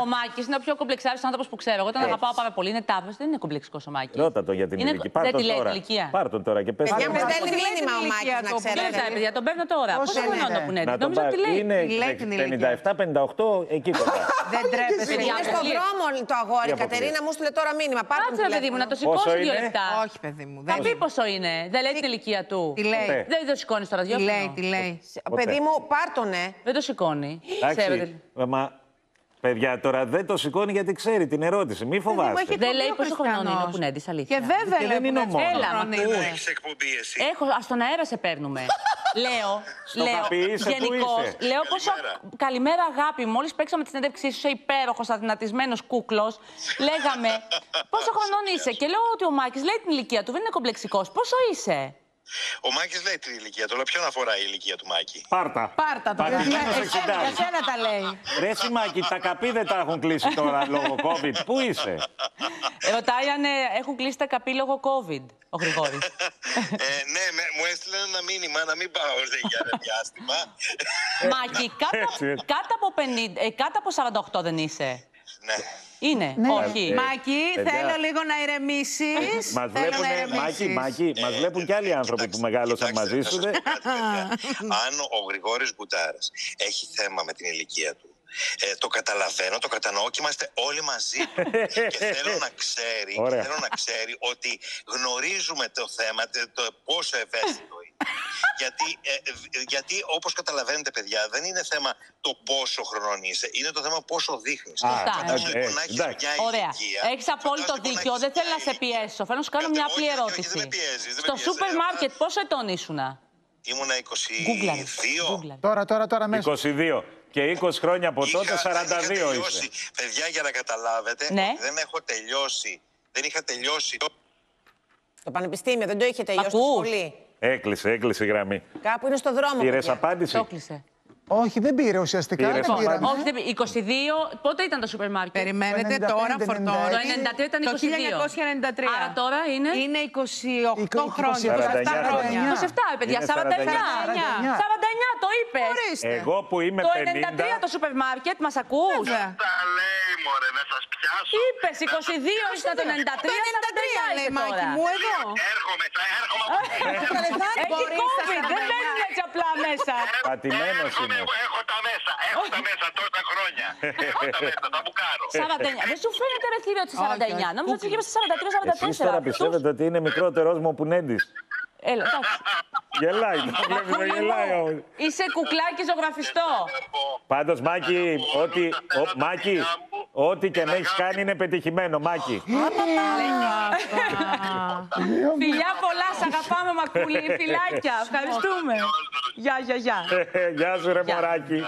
Ο Μάκης είναι ο πιο κομπλεξάρη άνθρωπος που ξέρω. Εγώ τον Έτσι. αγαπάω πάρα πολύ. Είναι τάπος, δεν είναι κομπλεξικό ο Μάκης. Ρώτα το για την Είναι- ηλικία. Πάρ' δεν το τη λέει τώρα. την ηλικία. Πάρ' το τώρα και πες Παιδιά, το. με Πώς στέλνει τη λέει την μήνυμα ο ηλικία Μάκης, να του, Δεν ξέρετε. ξέρω, παιδιά, τον παίρνω τώρα. Πώς Πόσο είναι, χρονών ναι. που είναι; Να τον Νομίζω ότι πάρει. λέει. Είναι Λέει την ηλικία. 57-58 εκεί κοντά. Δεν τρέπεσαι. Παιδιά, Είναι στον Πολύ. δρόμο το αγόρι. Για Κατερίνα μου στείλε τώρα μήνυμα. Πάρτε Κάτσε, ρε παιδί μου, να το Πόσο σηκώσει δύο είναι; λεπτά. Όχι, παιδί μου. Θα Δεν πει πόσο είναι. Δεν λέει την ηλικία του. Τι λέει; Ποτέ. Δεν το σηκώνεις στο Τι ραδιόφωνο. λέει, τι λέει. Παιδί μου, πάρτονε. Δεν το σηκώνει. Ξέρετε. Εντάξει. Μα παιδιά τώρα δεν το σηκώνει γιατί ξέρει την ερώτηση. Μη φοβάστε. έχει- Δεν λέει ο πόσο χρονών είναι ο Χριστιανός. Πουνέντης, αλήθεια. Και βέβαια Και λέει δεν είναι ο που μόνος. Έλα, Έλα, μα μα ακούς. Έχεις εκπομπή εσύ. Έχω, ας τον αέρα σε παίρνουμε. λέω, Στο λέω, καπί είσαι, πού γενικώς, είσαι; λέω πόσο. Καλημέρα. Καλημέρα, αγάπη. Μόλις παίξαμε τη συνέντευξή σου, είσαι υπέροχος, αδυνατισμένος κούκλος. λέγαμε, πόσο χρονών είσαι; Και λέω ότι ο Μάκης λέει την ηλικία του, δεν είναι κομπλεξικός. Πόσο είσαι; Ο Μάκης λέει την ηλικία του, αλλά ποιον αφορά η ηλικία του Μάκη; Πάρτα. Πάρτα το. Πατημένος Για σένα- Για 60. σένα τα λέει. Ρε Σιμάκη, τα καπί δεν τα έχουν κλείσει τώρα λόγω COVID. Πού είσαι; Ρωτάει αν ε, έχουν κλείσει τα καπί λόγω COVID, ο Γρηγόρης. ε, ναι, με, μου έστειλε ένα μήνυμα να μην πάω ρε, για ένα διάστημα. Μάκη, κάτω, Έτσι, έτσι. κάτω, από 50, ε, κάτω από 48 δεν είσαι. Ναι. Είναι, όχι. Ε, Μάκη, παιδιά. θέλω λίγο να ηρεμήσεις. Μας βλέπουν, Μάκη, Μάκη, μας βλέπουν και άλλοι άνθρωποι που μεγάλωσαν Κοιτάξτε, μαζί θα σου. σας δε. πω κάτι, παιδιά. Αν ο Γρηγόρης Γκουτάρας έχει θέμα με την ηλικία του, ε, το καταλαβαίνω, το κατανοώ και είμαστε όλοι μαζί του. και θέλω να ξέρει, και Ωραία. θέλω να ξέρει ότι γνωρίζουμε το θέμα, το, το πόσο ευαίσθητο είναι. Γιατί, ε, ε, γιατί όπως καταλαβαίνετε παιδιά, δεν είναι θέμα το πόσο χρονών είσαι, είναι το θέμα πόσο δείχνεις. Α, Φαντάσου ε, λοιπόν να έχεις εντάξει. μια Ωραία. ηλικία. Έχεις απόλυτο Φαντάσου, λοιπόν, να δίκιο. έχεις Δεν θέλω μια να σε ηλικία. πιέσω. Θέλω να σου κάνω Κάτε, μια όχι, απλή όχι, όχι, ερώτηση. δεν με πιέζεις, δεν με Στο πιέζεις, σούπερ ε, μάρκετ πόσο ετών ήσουνα; Ήμουνα Γκούγκλαρε. 22. Γκούγκλαρε. Τώρα, τώρα, τώρα μέσα. 22. Και 20 χρόνια από τότε Είχα- δεν είχα 42 τελειώσει. είσαι. Παιδιά, για να καταλάβετε, Ναι. ότι δεν έχω τελειώσει. Δεν είχα τελειώσει. Το πανεπιστήμιο δεν το είχε τελειώσει στη Ακούς; σχολή. Έκλεισε, έκλεισε η γραμμή. Κάπου είναι στο δρόμο. Πήρες παιδιά. απάντηση; Το κλείσε. Όχι, δεν πήρε ουσιαστικά. Πήρες, δεν πήραμε. Όχι, δεν πει- 22. Πότε ήταν το σούπερ μάρκετ; Περιμένετε 95, τώρα 96. φορτώνει. Το 93 ήταν 22. Το 1993. Άρα τώρα είναι. Είναι 28 χρόνια. 49 27 χρόνια. 27, ε, παιδιά, Είναι 49. 49. 49, το είπες. Ορίστε. Εγώ που είμαι Το 50. 93 το σούπερ μάρκετ, μας ακούς; Βέβαια. Τα λέει, μωρέ, να σας πιάσω. Είπες 22 ήσουν το 93. Το 93 λέει Μάκη μου εδώ. Έρχομαι, θα έρχομαι. Έχει Μπορείς COVID, στα δεν 49. μπαίνουν έτσι απλά μέσα. Πατημένος Έρχομαι, είναι. εγώ έχω τα μέσα. Έχω τα μέσα τόσα χρόνια. Έχω τα μέσα, θα μπουκάρω. 49. Δεν σου φαίνεται ρε θύριο ότι 49. όχι. Νόμιζα ότι είχε στα 43-44. Εσείς τώρα πιστεύετε ότι είναι μικρότερός μου που νέντης. Έλα, εντάξει. Γελάει, το βλέπουμε, Μακούλη γελάει. μου, όμως. Είσαι κουκλάκι ζωγραφιστό. Πάντως, Μάκη, ό,τι, ο, Μάκη, ό,τι και να έχεις κάνει είναι πετυχημένο, Μάκη. Φιλιά πολλά, σ' αγαπάμε Μακούλη. Φιλάκια, ευχαριστούμε. Γεια, γεια, γεια. Γεια σου ρε Γεια. μωράκι.